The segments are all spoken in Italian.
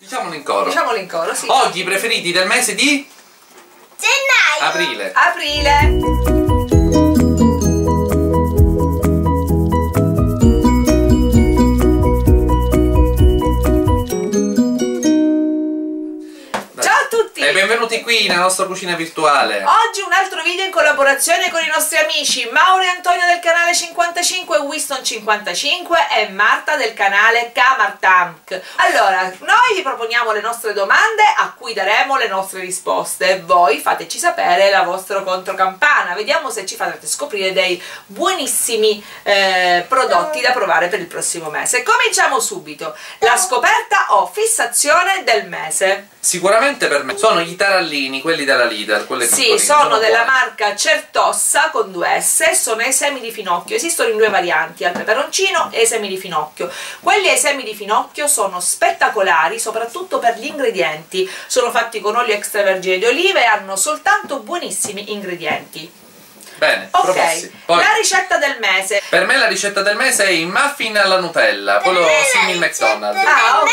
Diciamolo in coro. Diciamolo in coro, sì. Oggi i preferiti del mese di Gennaio. aprile. Aprile. Tutti! E benvenuti qui nella nostra cucina virtuale. Oggi un altro video in collaborazione con i nostri amici Mauro e Antonio del canale 55, Winston 55 e Marta del canale Kamartank. Allora, noi vi proponiamo le nostre domande a cui daremo le nostre risposte. Voi fateci sapere la vostra controcampana. Vediamo se ci farete scoprire dei buonissimi eh, prodotti da provare per il prossimo mese. Cominciamo subito. La scoperta o fissazione del mese. Sicuramente per me sono i tarallini, quelli della Lidl, quelle Sì, piccoline, sono della buoni. marca Certossa con due S, sono ai semi di finocchio, esistono in due varianti, al peperoncino e ai semi di finocchio. Quelli ai semi di finocchio sono spettacolari, soprattutto per gli ingredienti, sono fatti con olio extravergine di olive e hanno soltanto buonissimi ingredienti. Bene, Ok. Poi, la ricetta del mese. per me la ricetta del mese è i muffin alla Nutella, quello simil McDonald's. Ah, ok.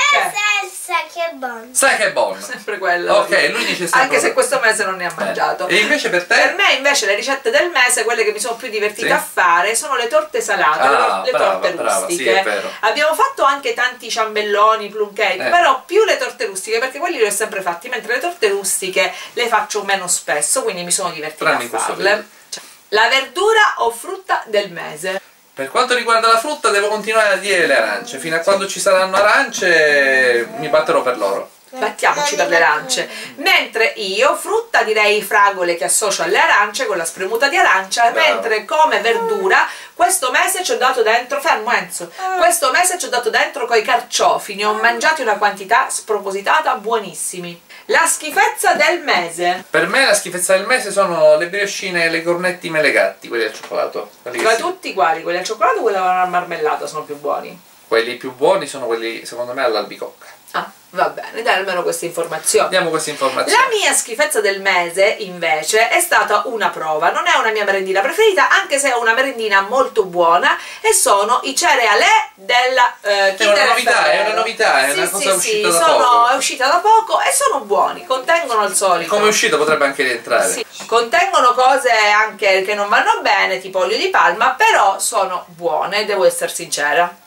Salsa che buono. Sai che è buono? Sempre quello. Ok, lui dice sempre Anche se questo mese non ne ha mangiato. E invece per Per te? me invece le ricette del mese, quelle che mi sono più divertita Sì. a fare, sono le torte salate, Ah, le, le brava, torte brava, sì, rustiche. è vero. Abbiamo fatto anche tanti ciambelloni, plum cake, Eh. però più le torte rustiche, perché quelli li ho sempre fatti, mentre le torte rustiche le faccio meno spesso, quindi mi sono divertita Tranne a farle. Cioè, La verdura o frutta del mese? Per quanto riguarda la frutta devo continuare a dire le arance, fino a quando ci saranno arance mi batterò per loro. Battiamoci per le arance. Mentre io, frutta direi fragole che associo alle arance con la spremuta di arancia, Bravo. mentre come verdura questo mese ci ho dato dentro, fermo Enzo, questo mese ci ho dato dentro coi carciofi, ne ho mangiati una quantità spropositata, buonissimi. La schifezza del mese. Per me la schifezza del mese sono le briochine e le cornetti melegatti, quelli al cioccolato. Quelli, Tra tutti quali? Quelli al cioccolato o quelli alla marmellata sono più buoni? quelli più buoni sono quelli, secondo me, all'albicocca. Ah, va bene, dai almeno queste informazioni. Diamo questa informazione. La mia schifezza del mese, invece, è stata una prova. Non è una mia merendina preferita, anche se è una merendina molto buona, e sono i cerealè della eh, Kinder una novità, Ferrero. è una novità, è sì, una sì, cosa sì, uscita da sono- poco. È uscita da poco e sono buoni, contengono il solito. Come è uscito potrebbe anche rientrare. Sì, contengono cose anche che non vanno bene, tipo olio di palma, però sono buone, devo essere sincera.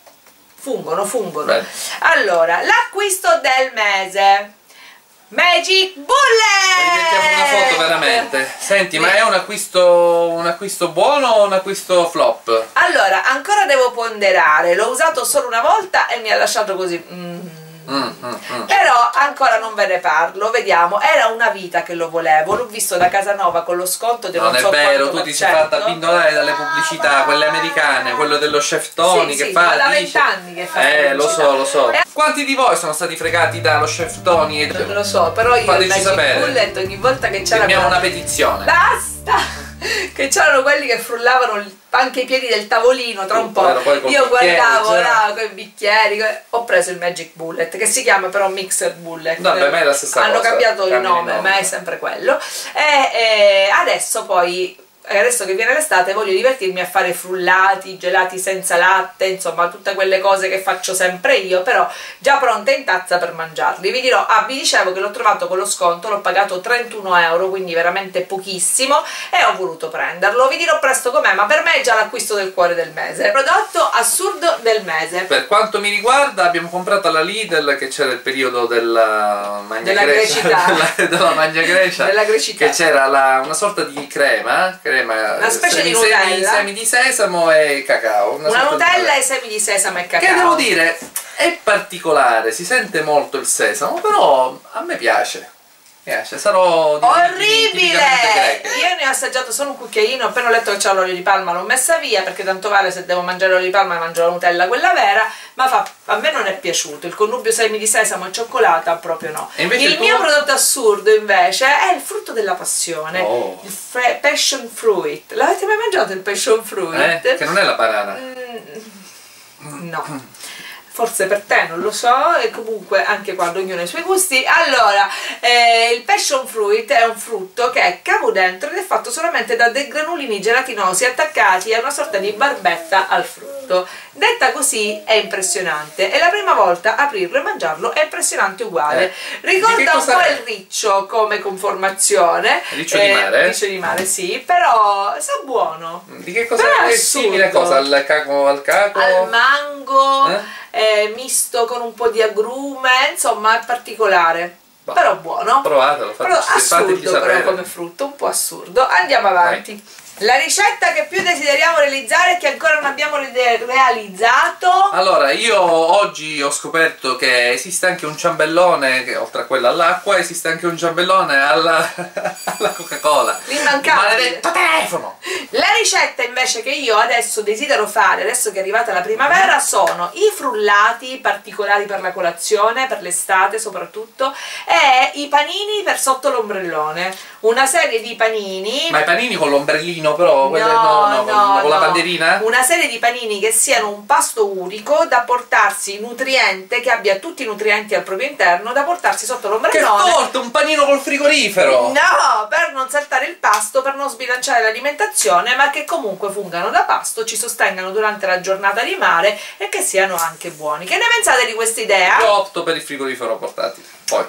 Fungono, fungono. Bene. Allora, l'acquisto del mese. Magic Bullet! Rimettiamo una foto veramente. Senti, ma è un acquisto, un acquisto buono o un acquisto flop? Allora, ancora devo ponderare, l'ho usato solo una volta e mi ha lasciato così. mm. Mm, mm, mm. Però ancora non ve ne parlo, vediamo. Era una vita che lo volevo, l'ho visto da Casanova con lo sconto di Non è so vero, quanto tu ti sei fatta pindolare dalle pubblicità, quelle americane, quello dello chef Tony Sì, che sì, fa. da vent'anni che fa Eh, lo so, lo so. Eh. Quanti di voi sono stati fregati dallo chef Tony? Non lo so, però io Fateci sapere. Bullet ogni volta che c'era Firmiamo quella- una petizione. Basta! Che c'erano quelli che frullavano anche i piedi del tavolino tra un po'. Io guardavo là con i bicchieri. Ho preso il Magic Bullet, che si chiama però Mixer Bullet. Vabbè, ma è la stessa Hanno cosa, cambiato il nome, nome. ma è sempre quello. E, e adesso poi. Adesso che viene l'estate voglio divertirmi a fare frullati, gelati senza latte, insomma tutte quelle cose che faccio sempre io, però già pronte in tazza per mangiarli. Vi dirò, ah, vi dicevo che l'ho trovato con lo sconto, l'ho pagato 31 euro, quindi veramente pochissimo, e ho voluto prenderlo. Vi dirò presto com'è, ma per me è già l'acquisto del cuore del mese. Prodotto assurdo del mese. Per quanto mi riguarda abbiamo comprato alla Lidl che c'era il periodo della Magna Della Grecia, grecità. della, della Magna Grecia Della grecità. che c'era una sorta di crema, crema Una specie semi, di semi- Nutella. semi di sesamo e cacao Una di Nutella e semi di sesamo e cacao. che devo dire è particolare, si sente molto il sesamo, però a me piace. Piace, sarò di Orribile! ne ho assaggiato solo un cucchiaino, appena ho letto che c'è l'olio di palma l'ho messa via perché tanto vale se devo mangiare l'olio di palma mangio la Nutella quella vera, ma fa- a me non è piaciuto. Il connubio semi di sesamo e cioccolata proprio no. Il il mio tuo? prodotto assurdo invece è il frutto della passione, Oh. il passion fruit. L'avete mai mangiato il passion fruit? Eh? Che non è la banana. No. Forse per te non lo so, e comunque anche quando ognuno ha i suoi gusti. Allora, eh, il passion fruit è un frutto che è cavo dentro ed è fatto solamente da dei granulini gelatinosi attaccati a una sorta di barbetta al frutto. Detta così è impressionante. È la prima volta aprirlo e mangiarlo è impressionante uguale. Eh, Ricorda un po' è? il riccio come conformazione. Riccio di mare? Riccio di mare, sì, però sa buono. Di che cosa Però è è simile cosa? Al caco al caco? Al mango, Eh? Misto con un po' di agrume, insomma è particolare. Bah. Però buono. Provatelo, fateci, fateci assurdo però sapere. come frutto, un po' assurdo. Andiamo avanti. La ricetta che più desideriamo realizzare e che ancora non abbiamo realizzato. Allora, io oggi ho scoperto che esiste anche un ciambellone, che oltre a quello all'acqua, esiste anche un ciambellone alla, alla Coca-Cola. L'immancabile. Maledetto telefono! La ricetta invece che io adesso desidero fare, adesso che è arrivata la primavera, sono i frullati particolari per la colazione, per l'estate soprattutto, e i panini per sotto l'ombrellone. Una serie di panini. Ma i panini con l'ombrellino però, quelle no, no, con, la no. bandierina? Una serie di panini che siano un pasto unico da portarsi nutriente, che abbia tutti i nutrienti al proprio interno, da portarsi sotto Che l'ombrellone. forte, un panino col frigorifero! No, per non saltare il pasto, per non sbilanciare l'alimentazione, ma che comunque fungano da pasto, ci sostengano durante la giornata di mare e che siano anche buoni. Che ne pensate di questa idea? Io opto per il frigorifero portatile. Poi.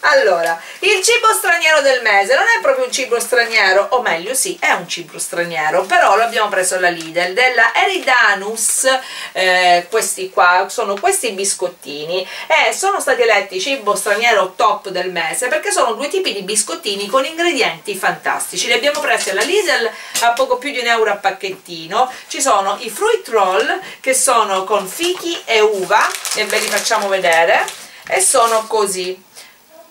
Allora, il cibo straniero del mese non è proprio un cibo straniero, o meglio sì, è un cibo straniero, però lo abbiamo preso alla Lidl, della Eridanus, eh, questi qua, sono questi biscottini. E sono stati eletti cibo straniero top del mese perché sono due tipi di biscottini con ingredienti fantastici, li abbiamo presi alla Lidl a poco più di un euro a pacchettino, ci sono i fruit roll che sono con fichi e uva e ve li facciamo vedere e sono così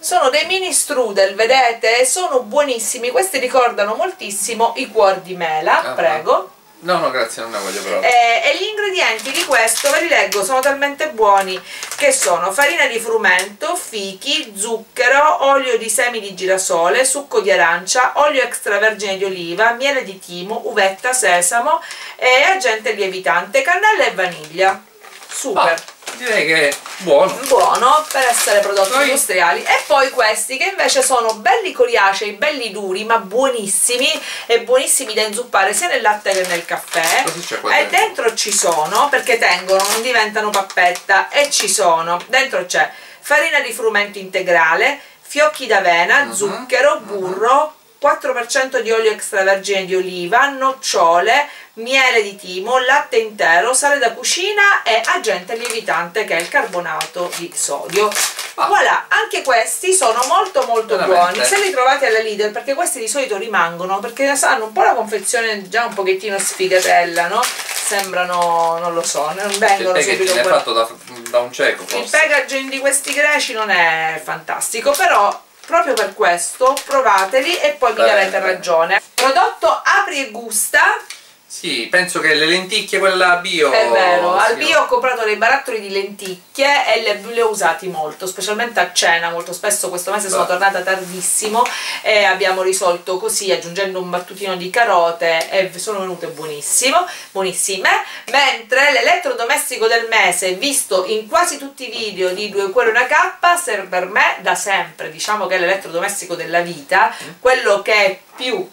sono dei mini strudel, vedete? E Sono buonissimi, questi ricordano moltissimo i cuor di mela, Ah, prego. No, no, grazie, non ne voglio però. Eh, e gli ingredienti di questo, ve li leggo, sono talmente buoni che sono farina di frumento, fichi, zucchero, olio di semi di girasole, succo di arancia, olio extravergine di oliva, miele di timo, uvetta, sesamo e agente lievitante, cannella e vaniglia. Super! Ah, direi che è buono. buono per essere prodotti Poi- industriali. E poi questi che invece sono belli coriacei, belli duri ma buonissimi. E buonissimi da inzuppare sia nel latte che nel caffè. E dentro? ci sono perché tengono, non diventano pappetta. E ci sono, dentro c'è farina di frumento integrale fiocchi d'avena, Mhm, zucchero, burro 4% di olio extravergine di oliva, nocciole, miele di timo, latte intero, sale da cucina e agente lievitante che è il carbonato di sodio. Ah. Voilà, anche questi sono molto molto Veramente? buoni. Se li trovate alla Lidl, perché questi di solito rimangono, perché hanno un po' la confezione già un pochettino sfigatella, no? Sembrano, non lo so, non Il vengono subito packaging è fatto da, da un cieco, Il forse. packaging di questi greci non è fantastico, però proprio per questo provateli e poi mi darete ragione. Prodotto apri e gusta, Sì, penso che le lenticchie, quella bio... è vero, al bio ho comprato dei barattoli di lenticchie e le, li ho usati molto, specialmente a cena, molto spesso questo mese sono Beh. tornata tardissimo e abbiamo risolto così aggiungendo un battutino di carote e sono venute buonissimo, buonissime, mentre l'elettrodomestico del mese visto in quasi tutti i video di 2 Cuore una K serve per me da sempre, diciamo che è l'elettrodomestico della vita, quello che è più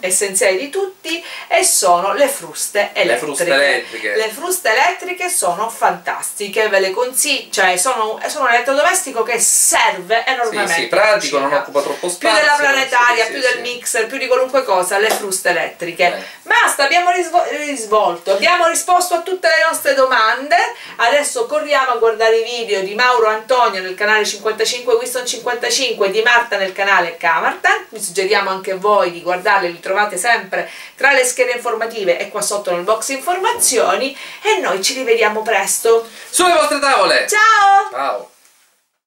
essenziale di tutti e sono le fruste elettriche. fruste elettriche. Le fruste elettriche sono fantastiche, ve le consiglio, cioè sono, sono un elettrodomestico che serve Sì, enormemente. sì, in pratico, non occupa troppo Più spazio. della planetaria, sì, più sì, del sì. mixer, più di qualunque cosa, le fruste elettriche. Bene. Basta, abbiamo risvo- risvolto, abbiamo risposto a tutte le nostre domande. Adesso corriamo a guardare i video di Mauro Antonio nel canale 55 Winston 55 e di Marta nel canale Camartan. Vi suggeriamo anche voi di guardarli, li trovate sempre tra le schede informative e qua sotto nel box informazioni. E noi ci rivediamo presto. Sulle vostre tavole! Ciao! Ciao!